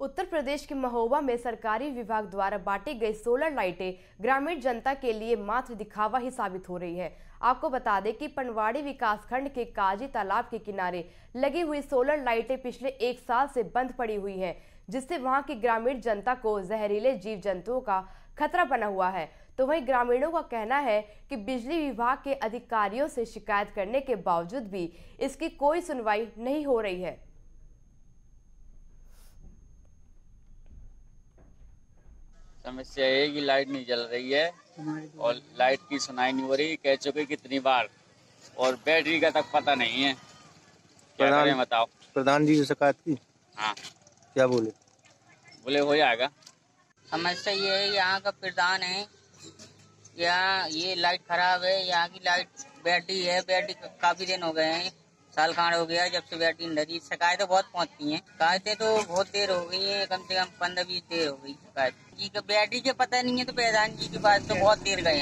उत्तर प्रदेश के महोबा में सरकारी विभाग द्वारा बांटी गई सोलर लाइटें ग्रामीण जनता के लिए मात्र दिखावा ही साबित हो रही है। आपको बता दें कि पनवाड़ी विकासखंड के काजी तालाब के किनारे लगी हुई सोलर लाइटें पिछले एक साल से बंद पड़ी हुई हैं, जिससे वहाँ की ग्रामीण जनता को जहरीले जीव जंतुओं का खतरा बना हुआ है। तो वहीं ग्रामीणों का कहना है कि बिजली विभाग के अधिकारियों से शिकायत करने के बावजूद भी इसकी कोई सुनवाई नहीं हो रही है। समस्या ये कि लाइट नहीं जल रही है और लाइट की सुनाई नहीं हो रही कह चुके कितनी बार। और बैटरी का तक पता नहीं है। क्या प्रधान- करें बताओ। प्रधान जी से शिकायत की? हाँ। क्या बोले? बोले हो जाएगा। समस्या ये है यहाँ का प्रधान है। यहाँ ये लाइट खराब है यहाँ की लाइट बैटरी है बैटरी काफ़ी दिन हो गए हैं। साल खान हो गया जब से बैटरी नदी शिकायतें बहुत पहुँचती हैं। शिकायतें तो बहुत देर हो गई है कम से कम पंद्रह बीस देर हो गई शिकायत। जी का बैटरी के पता नहीं है तो पैदान जी के पास तो बहुत देर गए